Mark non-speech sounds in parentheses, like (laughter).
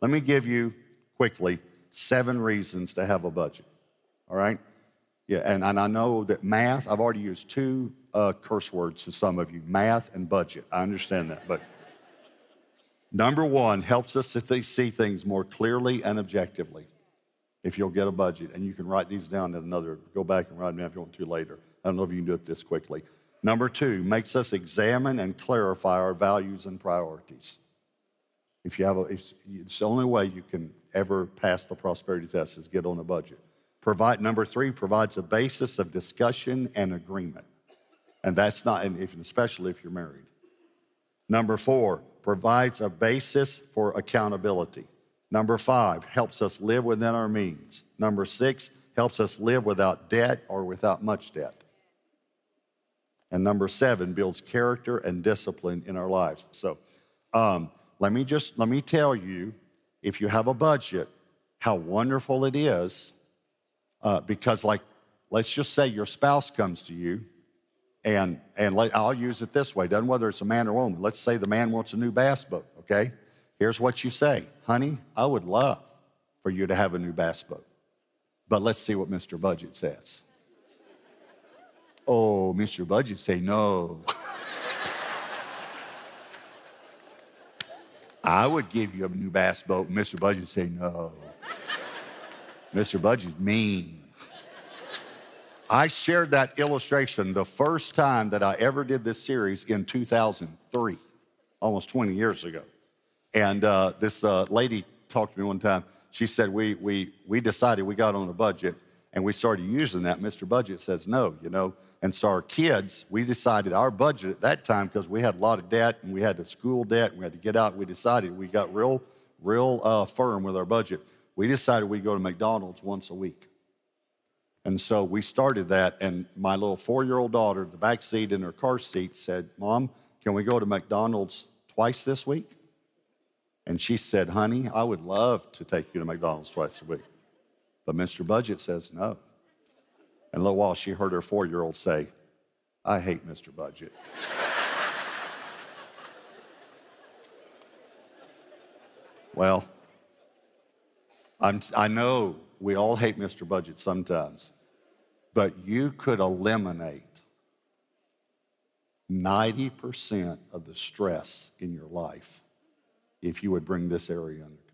let me give you quickly seven reasons to have a budget. All right? Yeah, and, and I know that math, I've already used two uh, curse words to some of you math and budget. I understand that. But number one helps us to see things more clearly and objectively if you'll get a budget. And you can write these down in another, go back and write them down if you want to later. I don't know if you can do it this quickly. Number two, makes us examine and clarify our values and priorities. If you have a, it's the only way you can ever pass the prosperity test is get on a budget. Provide number three provides a basis of discussion and agreement, and that's not, and if, especially if you're married. Number four provides a basis for accountability. Number five helps us live within our means. Number six helps us live without debt or without much debt. And number seven builds character and discipline in our lives. So, um, let me just let me tell you, if you have a budget, how wonderful it is. Uh, because, like, let's just say your spouse comes to you, and and let, I'll use it this way: doesn't whether it's a man or woman. Let's say the man wants a new bass boat. Okay, here's what you say, honey. I would love for you to have a new bass boat, but let's see what Mr. Budget says. Oh, Mr. Budget say no. (laughs) I would give you a new bass boat. Mr. Budget say no. Mr. Budget's mean. I shared that illustration the first time that I ever did this series in 2003, almost 20 years ago. And uh, this uh, lady talked to me one time. She said, we, we, we decided we got on a budget and we started using that. Mr. Budget says no, you know. And so our kids, we decided our budget at that time, because we had a lot of debt and we had the school debt, we had to get out, we decided we got real, real uh, firm with our budget. We decided we'd go to McDonald's once a week. And so we started that, and my little four year old daughter, the back seat in her car seat, said, Mom, can we go to McDonald's twice this week? And she said, Honey, I would love to take you to McDonald's twice a week. But Mr. Budget says no. And little while, she heard her four year old say, I hate Mr. Budget. (laughs) well, I'm, I know we all hate Mr. Budget sometimes, but you could eliminate 90% of the stress in your life if you would bring this area under